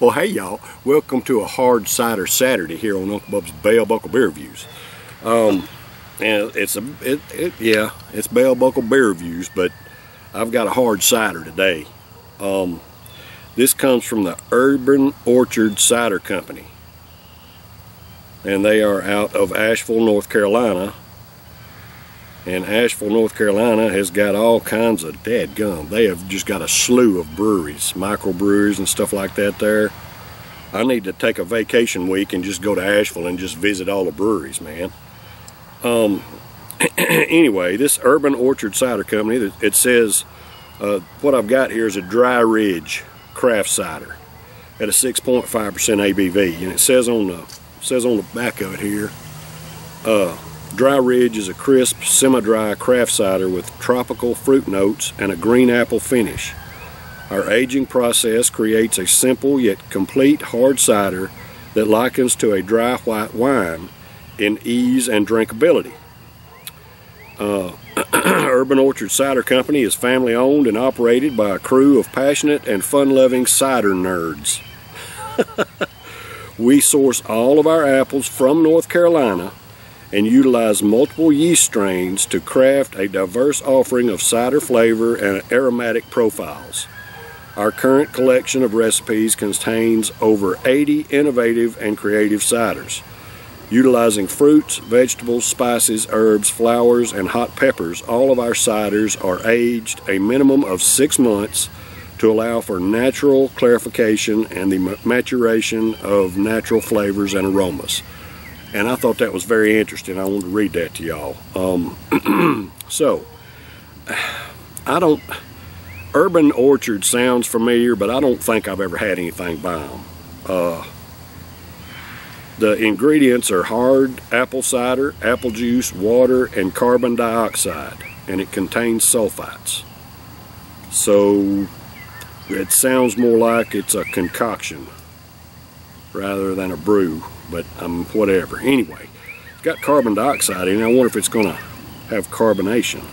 Well, hey y'all, welcome to a hard cider Saturday here on Uncle Bub's Bell Buckle Beer Reviews. Um, and it's a, it, it, yeah, it's Bell Buckle Beer Reviews, but I've got a hard cider today. Um, this comes from the Urban Orchard Cider Company. And they are out of Asheville, North Carolina. And Asheville, North Carolina has got all kinds of dead gum. They have just got a slew of breweries, microbreweries and stuff like that there. I need to take a vacation week and just go to Asheville and just visit all the breweries, man. Um, anyway, this Urban Orchard Cider Company, it says, uh, what I've got here is a Dry Ridge craft cider at a 6.5% ABV. And it says on the, says on the back of it here, uh, Dry Ridge is a crisp, semi-dry craft cider with tropical fruit notes and a green apple finish. Our aging process creates a simple yet complete hard cider that likens to a dry white wine in ease and drinkability. Uh, Urban Orchard Cider Company is family owned and operated by a crew of passionate and fun-loving cider nerds. we source all of our apples from North Carolina and utilize multiple yeast strains to craft a diverse offering of cider flavor and aromatic profiles. Our current collection of recipes contains over 80 innovative and creative ciders. Utilizing fruits, vegetables, spices, herbs, flowers, and hot peppers, all of our ciders are aged a minimum of six months to allow for natural clarification and the maturation of natural flavors and aromas and I thought that was very interesting. I wanted to read that to y'all. Um, so, I don't, Urban Orchard sounds familiar, but I don't think I've ever had anything by them. Uh, the ingredients are hard apple cider, apple juice, water, and carbon dioxide, and it contains sulfites. So, it sounds more like it's a concoction rather than a brew but um, whatever. Anyway, it's got carbon dioxide in it. I wonder if it's going to have carbonation.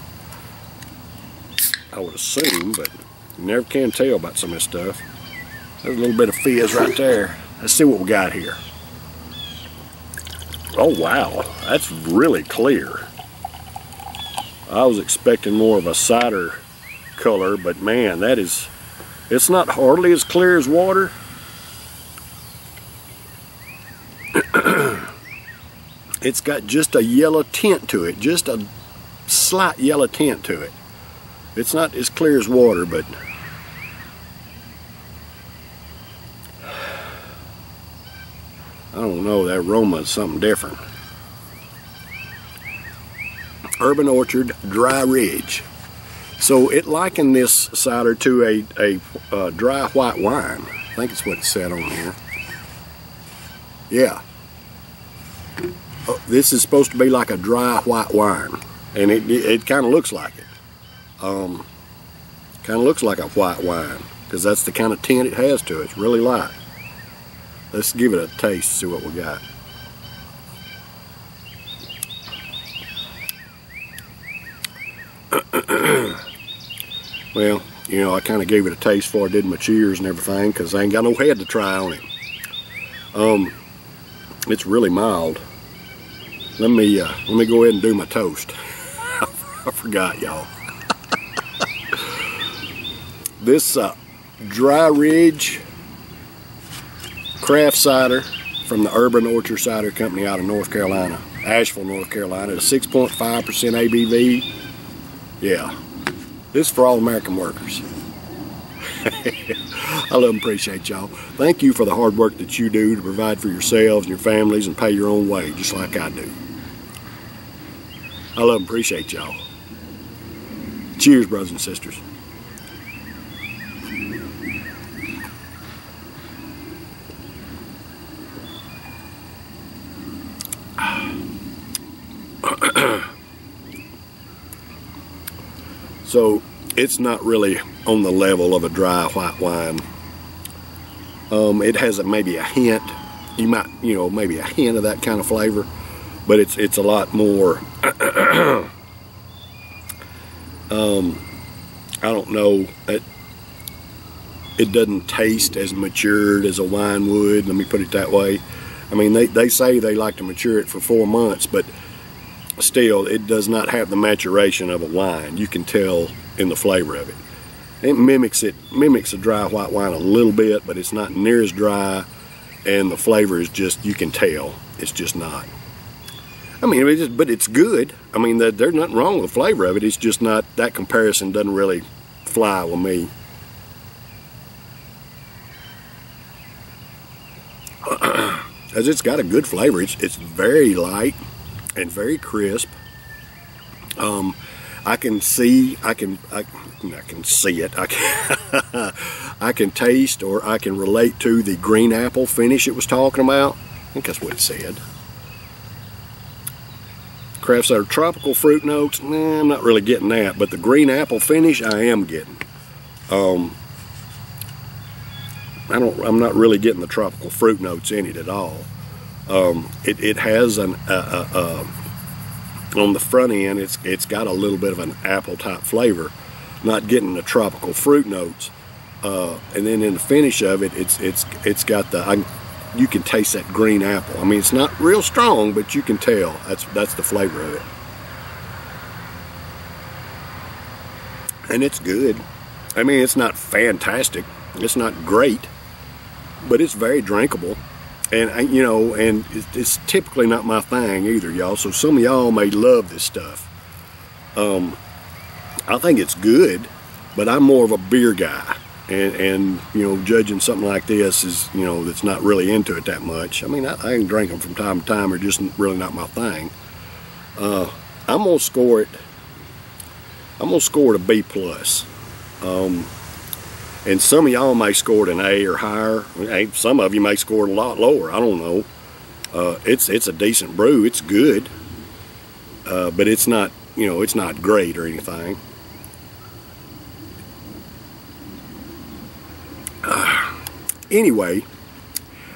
I would assume, but you never can tell about some of this stuff. There's a little bit of fizz right there. Let's see what we got here. Oh wow, that's really clear. I was expecting more of a cider color, but man, that is, it's not hardly as clear as water, it's got just a yellow tint to it, just a slight yellow tint to it. It's not as clear as water, but I don't know, that aroma is something different. Urban Orchard Dry Ridge. So it likened this cider to a, a, a dry white wine. I think it's what it said on here. Yeah. Oh, this is supposed to be like a dry white wine. And it, it, it kind of looks like it. Um, kind of looks like a white wine. Because that's the kind of tint it has to it. It's really light. Let's give it a taste, see what we got. well, you know, I kind of gave it a taste before I did my cheers and everything because I ain't got no head to try on it. Um, it's really mild. Let me uh, let me go ahead and do my toast. I forgot, y'all. this uh, Dry Ridge craft cider from the Urban Orchard Cider Company out of North Carolina, Asheville, North Carolina, a 6.5% ABV. Yeah, this is for all American workers. I love and appreciate y'all. Thank you for the hard work that you do to provide for yourselves and your families and pay your own way, just like I do. I love and appreciate y'all. Cheers, brothers and sisters. so it's not really on the level of a dry white wine. Um, it has a, maybe a hint, you might, you know, maybe a hint of that kind of flavor, but it's it's a lot more. um, I don't know. It, it doesn't taste as matured as a wine would. Let me put it that way. I mean, they, they say they like to mature it for four months, but still, it does not have the maturation of a wine. You can tell in the flavor of it. It mimics it mimics a dry white wine a little bit, but it's not near as dry, and the flavor is just you can tell it's just not. I mean, it's just, but it's good. I mean, there's nothing wrong with the flavor of it. It's just not that comparison doesn't really fly with me. As it's got a good flavor. It's it's very light and very crisp. Um, I can see, I can, I, I can see it. I can, I can taste or I can relate to the green apple finish it was talking about. I think that's what it said. Craft are tropical fruit notes, nah, I'm not really getting that, but the green apple finish I am getting. Um, I don't, I'm not really getting the tropical fruit notes in it at all. Um, it, it has an, on the front end, it's, it's got a little bit of an apple type flavor, not getting the tropical fruit notes. Uh, and then in the finish of it, it's, it's, it's got the, I, you can taste that green apple. I mean, it's not real strong, but you can tell that's, that's the flavor of it. And it's good. I mean, it's not fantastic. It's not great, but it's very drinkable and you know, and it's typically not my thing either, y'all. So some of y'all may love this stuff. Um, I think it's good, but I'm more of a beer guy, and and you know, judging something like this is you know that's not really into it that much. I mean, I, I can drink them from time to time, they're just really not my thing. Uh, I'm gonna score it. I'm gonna score it a B plus. Um, and some of y'all may score it an A or higher. Some of you may score it a lot lower. I don't know. Uh, it's it's a decent brew. It's good, uh, but it's not you know it's not great or anything. Uh, anyway,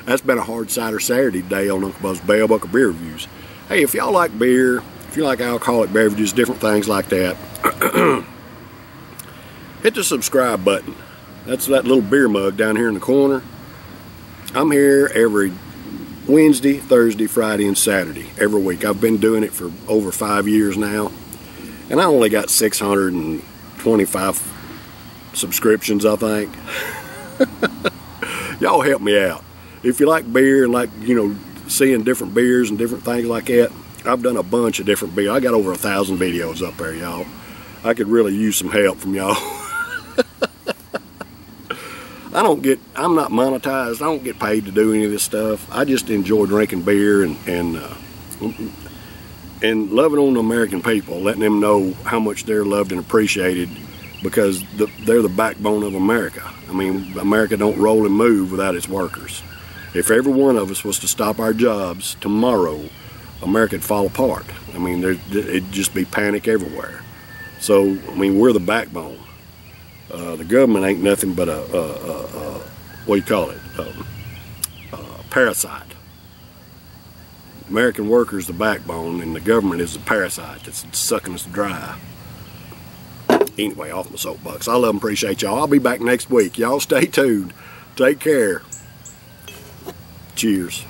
that's been a hard cider Saturday day on Uncle Bub's Bell Buckle Beer Reviews. Hey, if y'all like beer, if you like alcoholic beverages, different things like that, hit the subscribe button. That's that little beer mug down here in the corner. I'm here every Wednesday, Thursday, Friday, and Saturday every week. I've been doing it for over five years now. And I only got 625 subscriptions, I think. Y'all help me out. If you like beer and like, you know, seeing different beers and different things like that, I've done a bunch of different beer. I got over a thousand videos up there, y'all. I could really use some help from y'all. I don't get, I'm not monetized. I don't get paid to do any of this stuff. I just enjoy drinking beer and, and, uh, and loving on the American people, letting them know how much they're loved and appreciated because the, they're the backbone of America. I mean, America don't roll and move without its workers. If every one of us was to stop our jobs tomorrow, America would fall apart. I mean, it'd just be panic everywhere. So, I mean, we're the backbone. Uh, the government ain't nothing but a, a, a, a what do you call it, um, a parasite. American workers the backbone, and the government is the parasite that's sucking us dry. Anyway, off my soapbox. I love and appreciate y'all. I'll be back next week. Y'all stay tuned. Take care. Cheers.